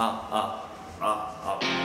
啊啊啊啊。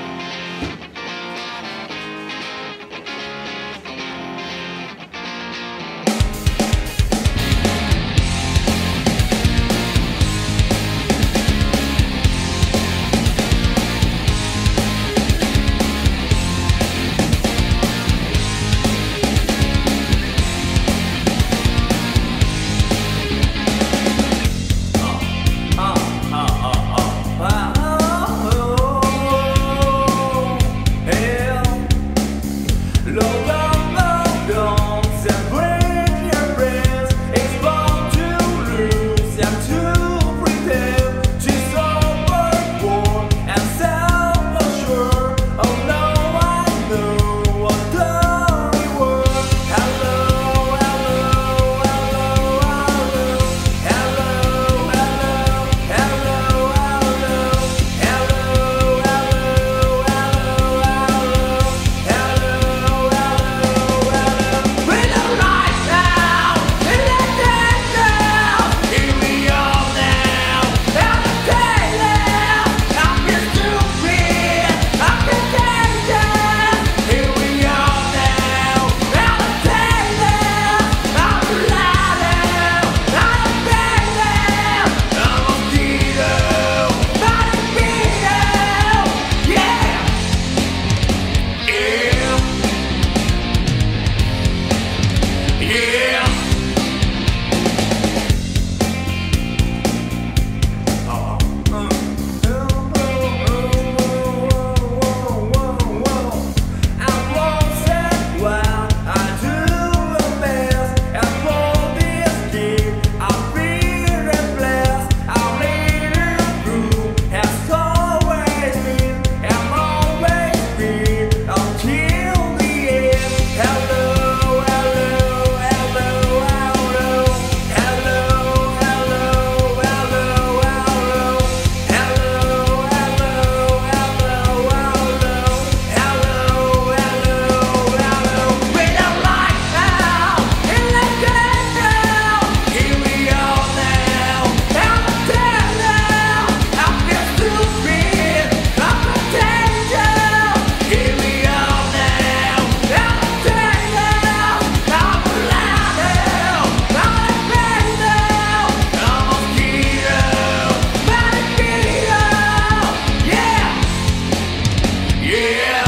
Yeah.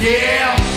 Yeah.